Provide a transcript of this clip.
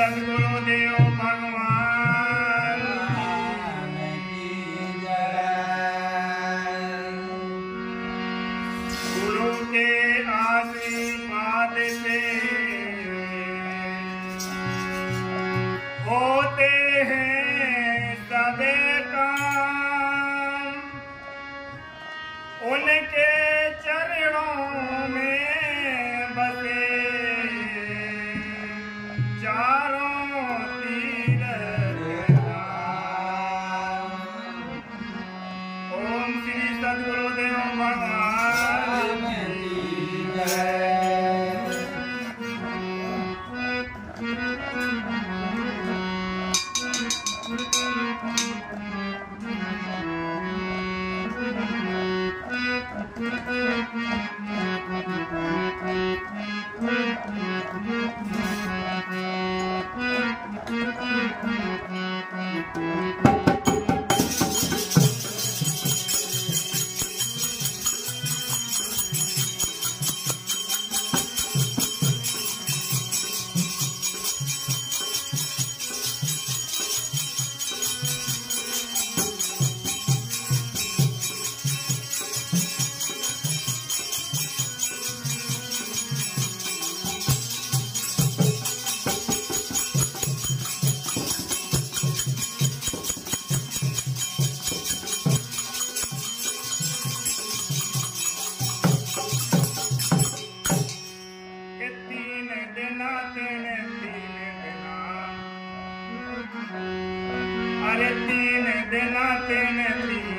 सदगुरुदेव भगवान। गुरु के आशीर्वाद से होते हैं सबे उनके શ્રી સદગુરુદેવ ભગવાન अरे तीन दिना तीन तीन